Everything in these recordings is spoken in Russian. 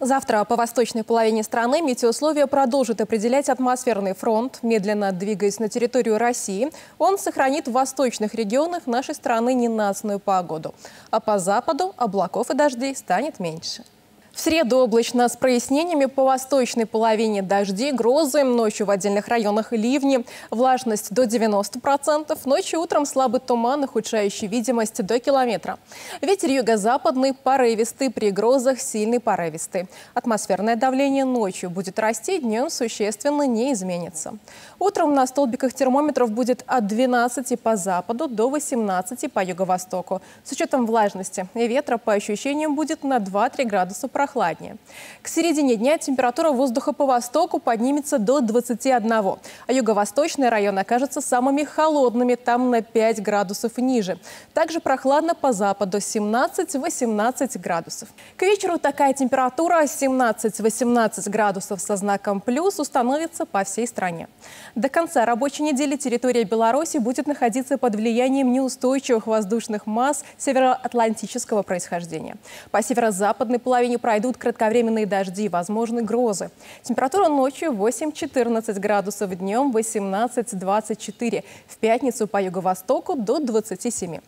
Завтра по восточной половине страны метеоусловия продолжит определять атмосферный фронт. Медленно двигаясь на территорию России, он сохранит в восточных регионах нашей страны ненастную погоду. А по западу облаков и дождей станет меньше. В среду облачно с прояснениями по восточной половине дожди, грозы, ночью в отдельных районах ливни, влажность до 90%, ночью утром слабый туман, ухудшающий видимость до километра. Ветер юго-западный, порывистый, при грозах сильный порывистый. Атмосферное давление ночью будет расти, днем существенно не изменится. Утром на столбиках термометров будет от 12 по западу до 18 по юго-востоку. С учетом влажности и ветра по ощущениям будет на 2-3 градуса прохладнее прохладнее. К середине дня температура воздуха по востоку поднимется до 21, а юго-восточные районы окажутся самыми холодными, там на 5 градусов ниже. Также прохладно по западу 17-18 градусов. К вечеру такая температура 17-18 градусов со знаком плюс установится по всей стране. До конца рабочей недели территория Беларуси будет находиться под влиянием неустойчивых воздушных масс североатлантического происхождения. По северо-западной половине пройдут кратковременные дожди, возможны грозы. Температура ночью 8-14 градусов, днем 18-24. В пятницу по юго-востоку до 27.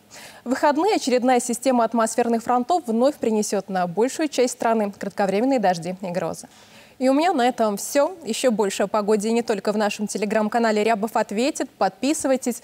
В выходные очередная система атмосферных фронтов вновь принесет на большую часть страны кратковременные дожди и грозы. И у меня на этом все. Еще больше о погоде не только в нашем телеграм-канале «Рябов ответит». Подписывайтесь.